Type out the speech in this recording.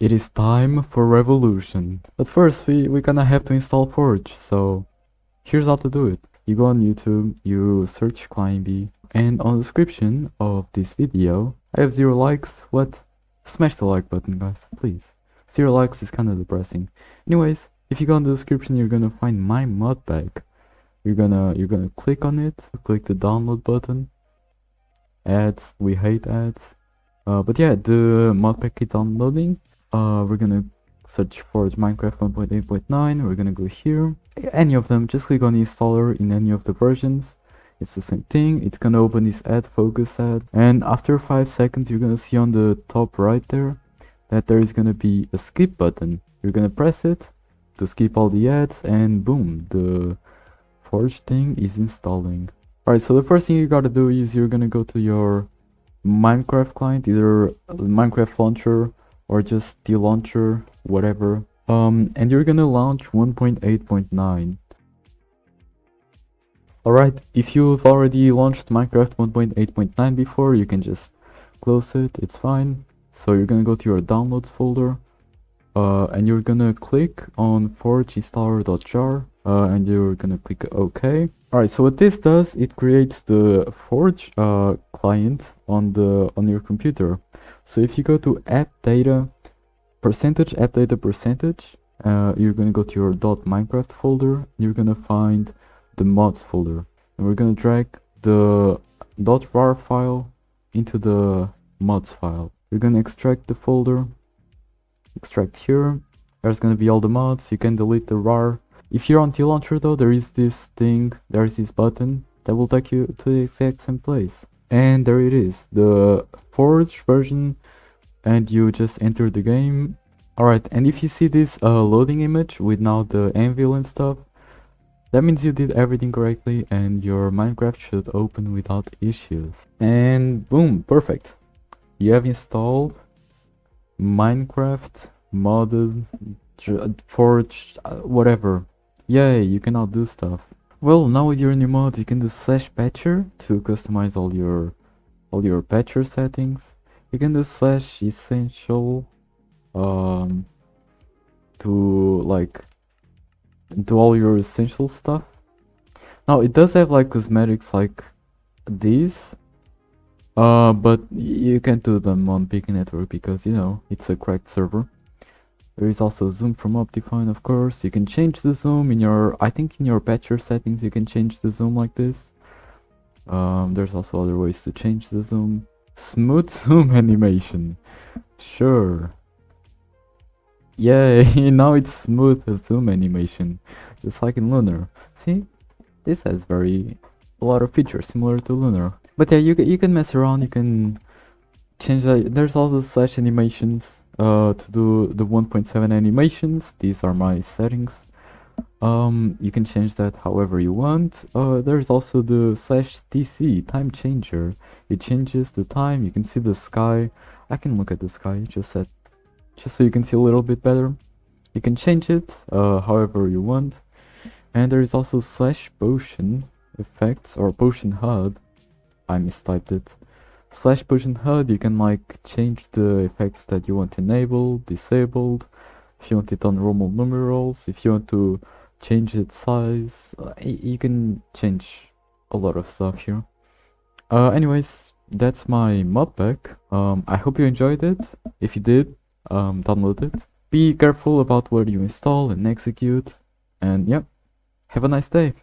It is time for revolution. But first we, we gonna have to install Forge, so here's how to do it. You go on YouTube, you search Climbby, and on the description of this video, I have zero likes. What? Smash the like button guys, please. Zero likes is kinda depressing. Anyways, if you go in the description you're gonna find my mod pack. You're gonna you're gonna click on it, click the download button. Ads, we hate ads. Uh, but yeah, the mod pack is downloading. Uh, we're gonna search for Minecraft 1.8.9. We're gonna go here. Any of them, just click on the installer in any of the versions. It's the same thing. It's gonna open this ad focus ad, and after five seconds, you're gonna see on the top right there that there is gonna be a skip button. You're gonna press it to skip all the ads, and boom, the Forge thing is installing. Alright, so the first thing you gotta do is you're gonna go to your Minecraft client, either Minecraft launcher or just the launcher, whatever. Um, and you're gonna launch 1.8.9. Alright, if you've already launched Minecraft 1.8.9 before, you can just close it, it's fine. So you're gonna go to your downloads folder, uh, and you're gonna click on forgeinstaller.jar uh, and you're gonna click OK. Alright, so what this does, it creates the Forge uh, client on the on your computer. So if you go to app data percentage app data percentage, uh, you're gonna go to your .minecraft folder. You're gonna find the mods folder, and we're gonna drag the .rar file into the mods file. You're gonna extract the folder, extract here. There's gonna be all the mods. You can delete the rar. If you're on the launcher though, there is this thing, there is this button that will take you to the exact same place. And there it is, the Forge version, and you just enter the game. Alright, and if you see this uh, loading image with now the anvil and stuff, that means you did everything correctly and your Minecraft should open without issues. And boom, perfect. You have installed Minecraft modded forge uh, whatever yay you can now do stuff. Well now with your new mods you can do slash patcher to customize all your all your patcher settings. You can do slash essential um to like do all your essential stuff. Now it does have like cosmetics like these uh, but you can't do them on Pika Network because, you know, it's a cracked server. There is also zoom from Optifine, of course. You can change the zoom in your, I think in your patcher settings you can change the zoom like this. Um, there's also other ways to change the zoom. Smooth zoom animation. Sure. Yay, now it's smooth zoom animation. Just like in Lunar. See? This has very, a lot of features similar to Lunar. But yeah, you you can mess around, you can change that. There's also slash animations uh, to do the 1.7 animations. These are my settings. Um, you can change that however you want. Uh, there's also the slash TC time changer. It changes the time. You can see the sky. I can look at the sky just at, just so you can see a little bit better. You can change it uh, however you want. And there is also slash potion effects or potion HUD I mistyped it. Slash potion HUD, you can like change the effects that you want enabled, disabled, if you want it on Roman numerals, if you want to change its size, uh, you can change a lot of stuff here. Uh, anyways, that's my mod pack. Um, I hope you enjoyed it. If you did, um, download it. Be careful about what you install and execute. And yeah, have a nice day.